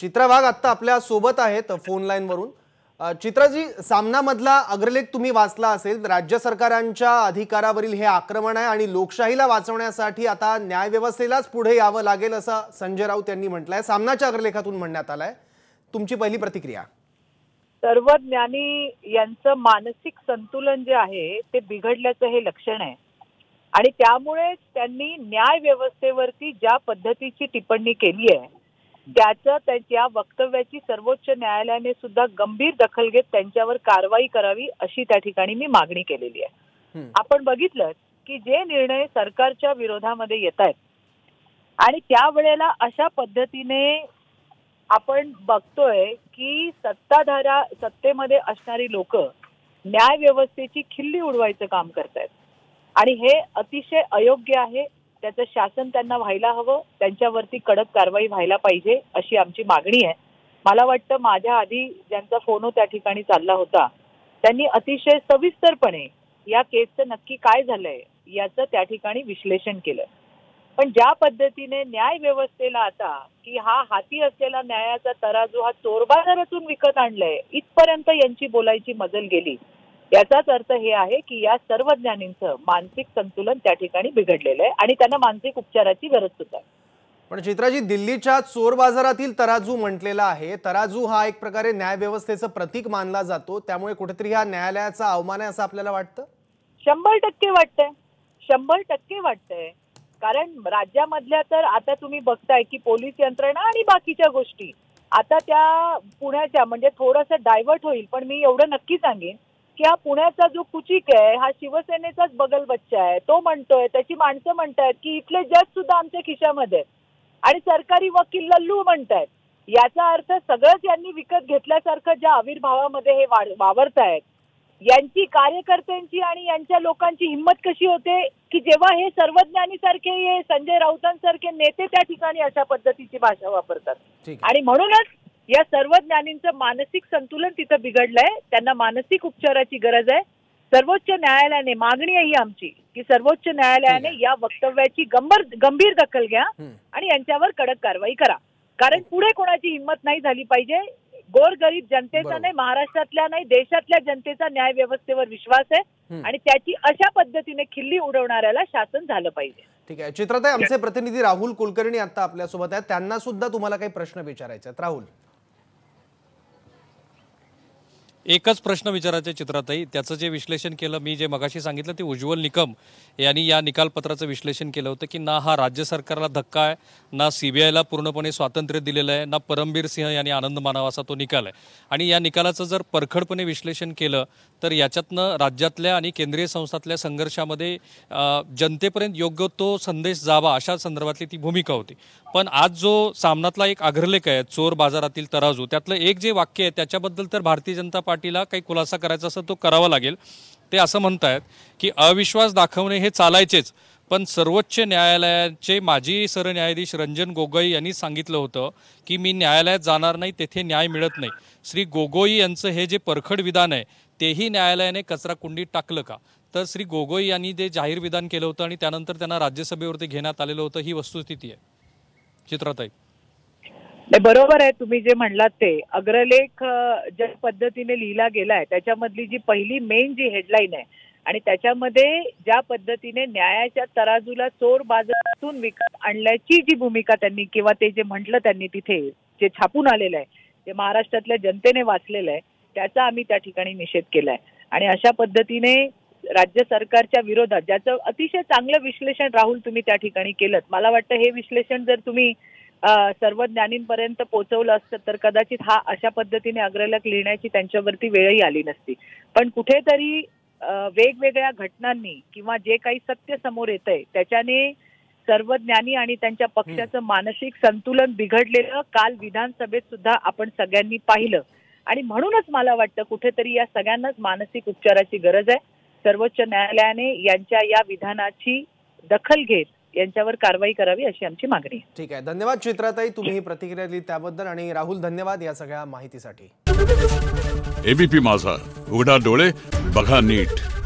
चित्रा वाघ आत्ता आपल्यासोबत आहेत फोन लाईनवरून चित्राजी सामनामधला अग्रलेख तुम्ही वाचला असेल. राज्य सरकारांच्या अधिकारावरील हे आक्रमण आहे आणि लोकशाहीला वाचवण्यासाठी आता न्यायव्यवस्थेलाच पुढे यावं लागेल असं संजय राऊत यांनी म्हटलंय. सामनाच्या अग्रलेखातून म्हणण्यात आलंय. तुमची पहिली प्रतिक्रिया? सर्व ज्ञानी यांचं मानसिक संतुलन जे आहे ते बिघडल्याचं हे लक्षण आहे. आणि त्यामुळे त्यांनी न्याय व्यवस्थेवरती ज्या पद्धतीची टिप्पणी केली आहे त्याचं त्या वक्तव्याची सर्वोच्च न्यायालयाने सुद्धा गंभीर दखल घेत त्यांच्यावर कारवाई करावी अशी त्या ठिकाणी मी मागणी केलेली आहे. आपण बघितलं की जे निर्णय सरकारच्या विरोधामध्ये येत आहेत आणि त्यावेळेला अशा पद्धतीने आपण बघतोय की सत्ताधारा सत्तेमध्ये असणारी लोक न्याय व्यवस्थेची खिल्ली उडवायचं काम करतायत. आणि हे अतिशय अयोग्य आहे. त्याचं शासन त्यांना व्हायला हवं त्यांच्यावरती कडक कारवाई व्हायला पाहिजे अशी आमची मागणी आहे. मला वाटतं माझ्या आधी ज्यांचा फोन त्या ठिकाणी चालला होता त्यांनी अतिशय सविस्तरपणे या केसचं नक्की काय झालंय याचं त्या ठिकाणी विश्लेषण केलं. पण ज्या पद्धतीने न्याय व्यवस्थेला आता की हा हाती असलेला न्यायाचा तराजू हा चोरबाजारातून विकत आणलाय इथपर्यंत यांची बोलायची मजल गेली. याचाच अर्थ हे आहे की या सर्व ज्ञानींचं मानसिक संतुलन त्या ठिकाणी बिघडलेलं आहे आणि त्यांना मानसिक उपचाराची गरज सुद्धा आहे. पण चित्राजी दिल्लीच्या चोर बाजारातील तराजू म्हटलेला आहे. तराजू हा एक प्रकारे न्यायव्यवस्थेचं प्रतीक मानला जातो. त्यामुळे कुठेतरी हा न्यायालयाचा अवमान आहे असं आपल्याला वाटतं? शंभर टक्के वाटतंय. शंभर टक्के वाटतंय. कारण राज्यामधल्या तर आता तुम्ही बघताय की पोलीस यंत्रणा आणि बाकीच्या गोष्टी. आता त्या पुण्याच्या म्हणजे थोडंसं डायव्हर्ट होईल पण मी एवढं नक्की सांगेन की हा पुण्याचा जो कुचिक आहे हा शिवसेनेचाच बगल बच्चा आहे. तो म्हणतोय त्याची माणसं म्हणतायत की इथले जज सुद्धा आमच्या खिशामध्ये. आणि सरकारी वकील लल्लू म्हणतायत. याचा अर्थ सगळंच यांनी विकत घेतल्यासारखं ज्या आविर्भावामध्ये हे वावरतायत यांची कार्यकर्त्यांची आणि यांच्या लोकांची हिंमत कशी होते की जेव्हा हे सर्वज्ञानी सारखे हे संजय राऊतांसारखे नेते त्या ठिकाणी अशा पद्धतीची भाषा वापरतात? आणि म्हणूनच या सर्व ज्ञानींचं मानसिक संतुलन तिथं बिघडलंय. त्यांना मानसिक उपचाराची गरज आहे. सर्वोच्च न्यायालयाने मागणी आहे ही आमची की सर्वोच्च न्यायालयाने या वक्तव्याची गंभीर गंभीर दखल घ्या. आणि यांच्यावर कडक कारवाई करा. कारण पुढे कोणाची हिंमत नाही झाली पाहिजे. गोरगरीब जनतेचा. नाही महाराष्ट्रातल्या नाही देशातल्या जनतेचा न्याय व्यवस्थेवर विश्वास आहे. आणि त्याची अशा पद्धतीने खिल्ली उडवणाऱ्याला शासन झालं पाहिजे. ठीक आहे. चित्राताई आमचे प्रतिनिधी राहुल कुलकर्णी आता आपल्यासोबत आहेत. त्यांना सुद्धा तुम्हाला काही प्रश्न विचारायचे आहेत. राहुल. एकच प्रश्न विचारायचा चित्रातही. त्याचं जे विश्लेषण केलं मी जे मगाशी सांगितलं ते उज्ज्वल निकम यांनी या निकालपत्राचं विश्लेषण केलं होतं की ना हा राज्य सरकारला धक्का आहे ना सीबीआयला पूर्णपणे स्वातंत्र्य दिलेलं आहे ना परमबीर सिंह यांनी आनंद मानावा असा तो निकाल आहे. आणि या निकालाचं जर परखडपणे विश्लेषण केलं तर याच्यातनं राज्यातल्या आणि केंद्रीय संस्थातल्या संघर्षामध्ये जनतेपर्यंत योग्य तो संदेश जावा अशा संदर्भातली ती भूमिका होती. पण आज जो सामनातला एक अग्रलेख आहे चोर बाजारातील तराजू त्यातलं एक जे वाक्य आहे त्याच्याबद्दल तर भारतीय जनता पार्टीला काही खुलासा करायचा असं तो करावा लागेल. ते असं म्हणतायत की अविश्वास दाखवणे हे चालायचेच. पण सर्वोच्च न्यायालयाचे माजी सरन्यायाधीश रंजन गोगोई यांनी सांगितलं होतं की मी न्यायालयात जाणार नाही तेथे न्याय मिळत नाही. श्री गोगोई यांचं हे जे परखड विधान आहे तेही न्यायालयाने कचरा कुंडीत टाकलं का? तर श्री गोगोई यांनी जे जाहीर विधान केलं होतं आणि त्यानंतर त्यांना राज्यसभेवरती घेण्यात आलेलं होतं ही वस्तुस्थिती आहे. चित्रताई. नाही बरोबर आहे तुम्ही जे म्हणलात ते. अग्रलेख ज्या पद्धतीने लिहिला गेलाय त्याच्यामधली जी पहिली मेन जी हेडलाईन आहे आणि त्याच्यामध्ये ज्या पद्धतीने न्यायाच्या तराजूला चोर बाजारातून विकत आणल्याची जी भूमिका त्यांनी किंवा ते जे म्हटलं त्यांनी तिथे जे छापून आलेलं आहे ते महाराष्ट्रातल्या जनतेने वाचलेलं आहे त्याचा आम्ही त्या ठिकाणी निषेध केलाय. आणि अशा पद्धतीने राज्य सरकारच्या विरोधात ज्याचं अतिशय चांगलं विश्लेषण राहुल तुम्ही त्या ठिकाणी केलं मला वाटतं हे विश्लेषण जर तुम्ही सर्व ज्ञानींपर्यंत पोहोचवलं असतं तर कदाचित हा अशा पद्धतीने अग्रलेख लिहिण्याची त्यांच्यावरती वेळही आली नसती. पण कुठेतरी वेगवेगळ्या घटनांनी किंवा जे काही सत्य समोर येत आहे त्याच्याने सर्व ज्ञानी आणि त्यांच्या पक्षाचं मानसिक संतुलन बिघडलेलं काल विधानसभेत सुद्धा आपण सगळ्यांनी पाहिलं. आणि म्हणूनच मला वाटतं कुठेतरी या सगळ्यांनाच मानसिक उपचाराची गरज आहे. सर्वोच्च न्यायालयाने यांच्या या विधानाची दखल घेत यांच्यावर कारवाई करावी अशी आमची मागणी आहे. ठीक आहे. धन्यवाद चित्राताई तुम्ही ही प्रतिक्रिया दिली त्याबद्दल आणि राहुल धन्यवाद या सगळ्या माहितीसाठी. एबीपी माझा. उघडा डोळे बघा नीट.